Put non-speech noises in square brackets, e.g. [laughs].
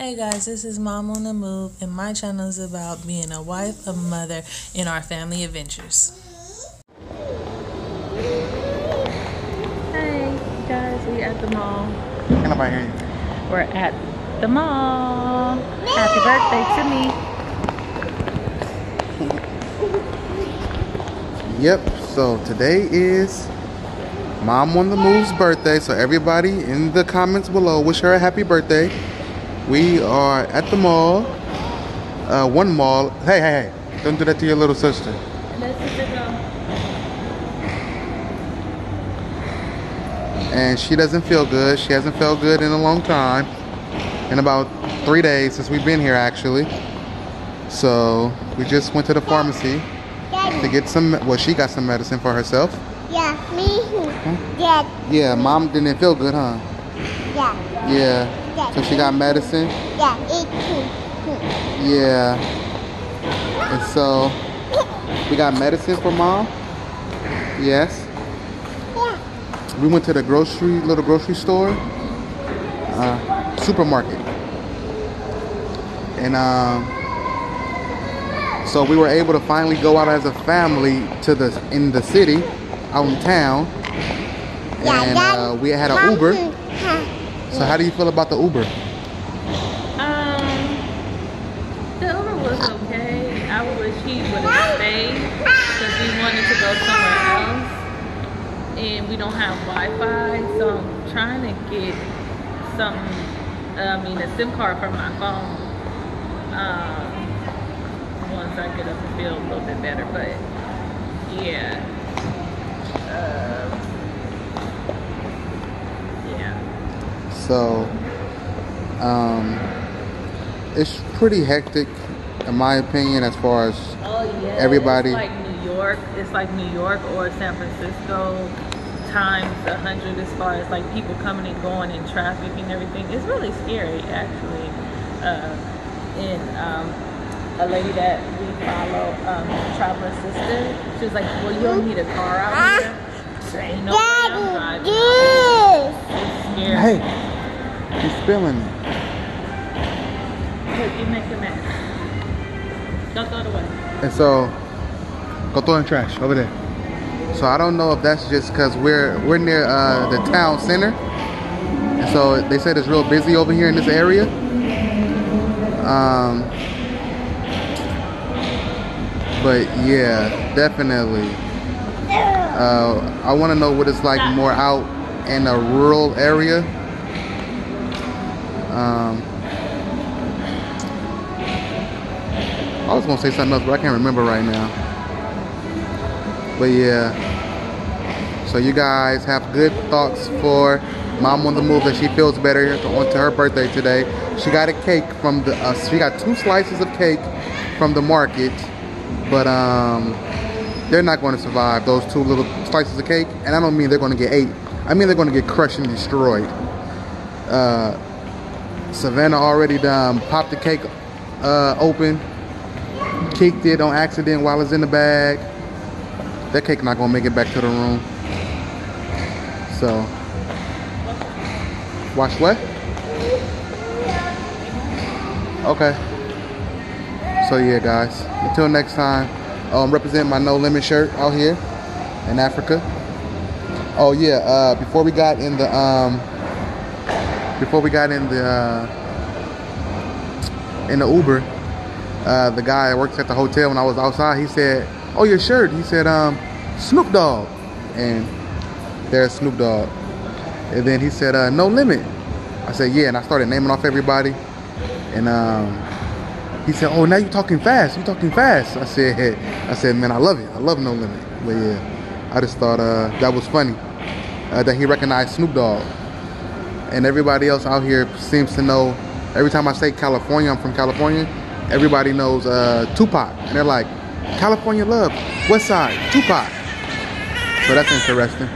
Hey guys, this is Mom on the Move, and my channel is about being a wife, a mother, in our family adventures. Hey guys, we at the mall. Can nobody hear you? We're at the mall. Happy birthday to me. [laughs] Yep, so today is Mom on the Move's birthday. So everybody in the comments below, wish her a happy birthday. We are at the mall. Uh, one mall. Hey, hey, hey. Don't do that to your little sister. And she doesn't feel good. She hasn't felt good in a long time. In about three days since we've been here, actually. So we just went to the pharmacy to get some. Well, she got some medicine for herself. Yeah, me. Dad. Yeah, mom didn't feel good, huh? Yeah. Yeah. So she got medicine? Yeah, eat too. Yeah. And so we got medicine for mom? Yes. Yeah. We went to the grocery, little grocery store, uh, supermarket. And um, so we were able to finally go out as a family to the in the city, out in town. Yeah, And uh, we had an Uber. So how do you feel about the Uber? Um, the Uber was okay. I wish he would have stayed because we wanted to go somewhere else, and we don't have Wi-Fi. So I'm trying to get some. I mean, a SIM card for my phone. Um, once I get up and feel a little bit better, but yeah. Um, yeah. So, um, it's pretty hectic, in my opinion, as far as Oh yeah. Everybody- It's like New York. It's like New York or San Francisco times a hundred as far as like people coming and going and traffic and everything. It's really scary actually. Uh, and um, a lady that we follow, um, traveler sister, she was like, "Well, you don't need a car out here." Ain't no way I'm driving. this. It's scary. hey, you're spilling it. Look, you make mess. Don't throw it away. And so, go throw in trash over there. So I don't know if that's just because we're we're near uh, the town center, and so they said it's real busy over here in this area. Um, but yeah, definitely. Uh, I want to know what it's like more out in a rural area. Um, I was gonna say something else, but I can't remember right now. But yeah. So you guys have good thoughts for Mom on the Move that she feels better on to her birthday today. She got a cake from the. Uh, she got two slices of cake from the market, but um, they're not going to survive those two little slices of cake. And I don't mean they're going to get ate. I mean they're going to get crushed and destroyed. Uh, Savannah already done popped the cake uh, open, kicked it on accident while it's in the bag. That cake not gonna make it back to the room. So, watch what? Okay. So yeah, guys. Until next time, um, represent my No Limit shirt out here in Africa. Oh yeah. Uh, before we got in the um, before we got in the uh, in the Uber, uh, the guy that works at the hotel when I was outside, he said, "Oh, your shirt." He said, "Um, Snoop Dogg," and there's Snoop Dogg. And then he said, uh, "No limit." I said, "Yeah," and I started naming off everybody, and um, he said, "Oh, now you're talking fast? You're talking fast?" I said, hey. "I said, man, I love it. I love No Limit." But yeah, I just thought uh, that was funny uh, that he recognized Snoop Dogg, and everybody else out here seems to know. Every time I say California, I'm from California. Everybody knows uh, Tupac, and they're like, "California love, West Side, Tupac." So that's interesting.